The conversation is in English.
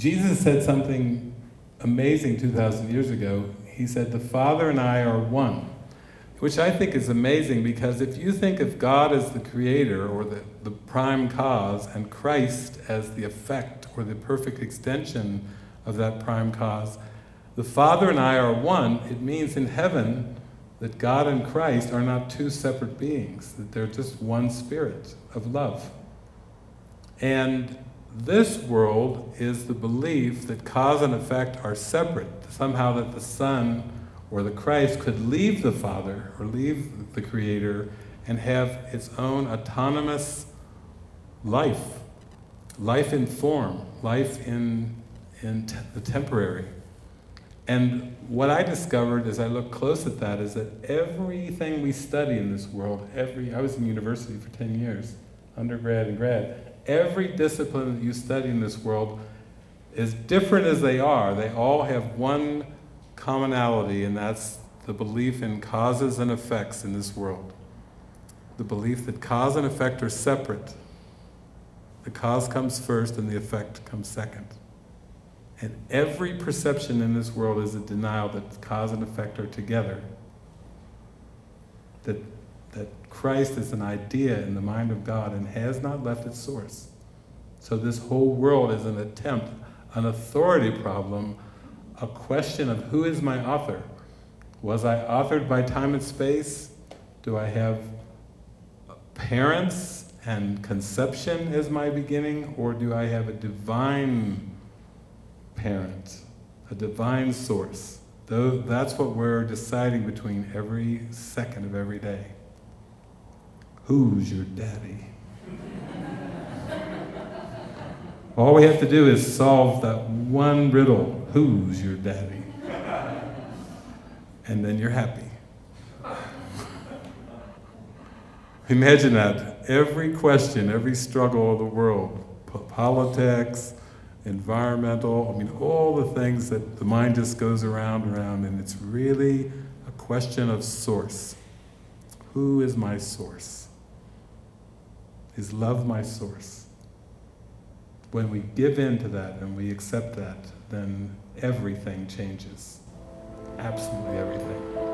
Jesus said something amazing 2,000 years ago. He said, The Father and I are one, which I think is amazing because if you think of God as the creator or the, the prime cause and Christ as the effect or the perfect extension of that prime cause, the Father and I are one, it means in heaven that God and Christ are not two separate beings, that they're just one spirit of love. And this world is the belief that cause and effect are separate, somehow that the Son or the Christ could leave the Father or leave the Creator and have its own autonomous life, life in form, life in, in the temporary. And what I discovered as I looked close at that is that everything we study in this world, every, I was in university for 10 years, undergrad and grad, every discipline that you study in this world, as different as they are, they all have one commonality, and that's the belief in causes and effects in this world. The belief that cause and effect are separate. The cause comes first and the effect comes second. And every perception in this world is a denial that cause and effect are together. That that Christ is an idea in the mind of God and has not left its source. So this whole world is an attempt, an authority problem, a question of who is my author? Was I authored by time and space? Do I have parents and conception as my beginning? Or do I have a divine parent, a divine source? Though that's what we're deciding between every second of every day. Who's your daddy? All we have to do is solve that one riddle Who's your daddy? And then you're happy. Imagine that. Every question, every struggle of the world, politics, environmental, I mean, all the things that the mind just goes around and around, and it's really a question of source. Who is my source? Is love my source? When we give in to that and we accept that, then everything changes. Absolutely everything.